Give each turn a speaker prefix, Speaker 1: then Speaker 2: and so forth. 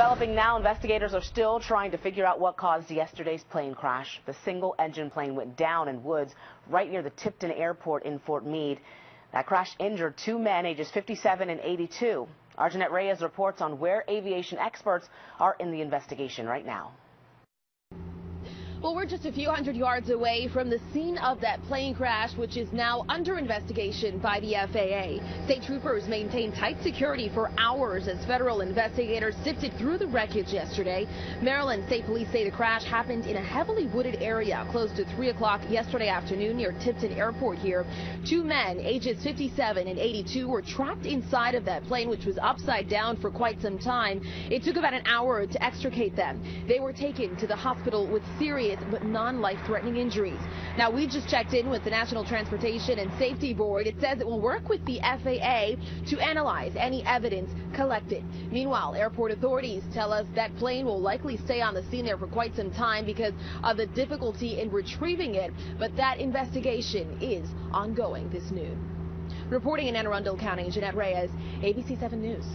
Speaker 1: Developing now, investigators are still trying to figure out what caused yesterday's plane crash. The single engine plane went down in woods right near the Tipton Airport in Fort Meade. That crash injured two men ages 57 and 82. Our Jeanette Reyes reports on where aviation experts are in the investigation right now.
Speaker 2: Well, we're just a few hundred yards away from the scene of that plane crash, which is now under investigation by the FAA. State troopers maintained tight security for hours as federal investigators sifted through the wreckage yesterday. Maryland State Police say the crash happened in a heavily wooded area close to 3 o'clock yesterday afternoon near Tipton Airport here. Two men, ages 57 and 82, were trapped inside of that plane, which was upside down for quite some time. It took about an hour to extricate them. They were taken to the hospital with serious but non-life-threatening injuries. Now, we just checked in with the National Transportation and Safety Board. It says it will work with the FAA to analyze any evidence collected. Meanwhile, airport authorities tell us that plane will likely stay on the scene there for quite some time because of the difficulty in retrieving it, but that investigation is ongoing this noon. Reporting in Anne Arundel County, Jeanette Reyes, ABC 7 News.